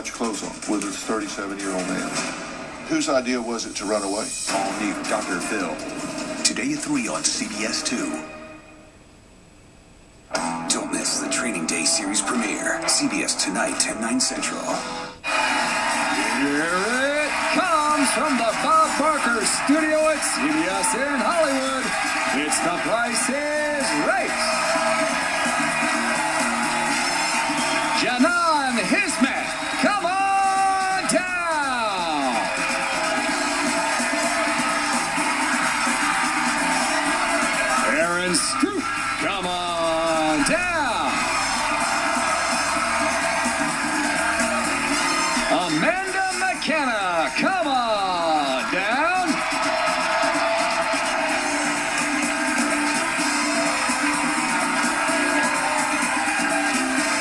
got your clothes on with this 37 year old man. Whose idea was it to run away? All new Dr. Phil. Today at 3 on CBS 2. Don't miss the Training Day series premiere. CBS tonight at 9 Central. Here it comes from the Bob Barker studio at CBS in Hollywood. It's The Price is Right. Amanda McKenna, come on down.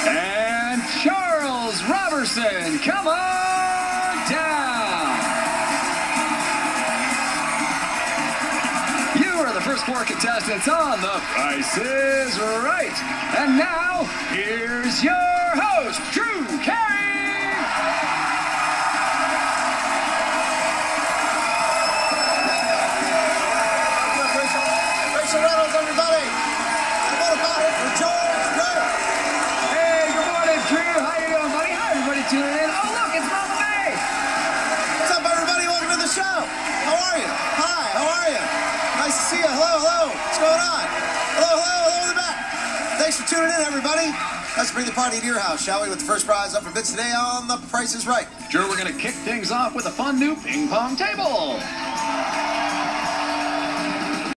And Charles Robertson, come on down. You are the first four contestants on The Price is Right. And now, here's your host, Drew tuning in. Oh, look, it's Mama May. What's up, everybody? Welcome to the show. How are you? Hi, how are you? Nice to see you. Hello, hello. What's going on? Hello, hello, hello in the back. Thanks for tuning in, everybody. Let's bring the party to your house, shall we? With the first prize up for bids today on The Price is Right. Drew, we're going to kick things off with a fun new ping pong table.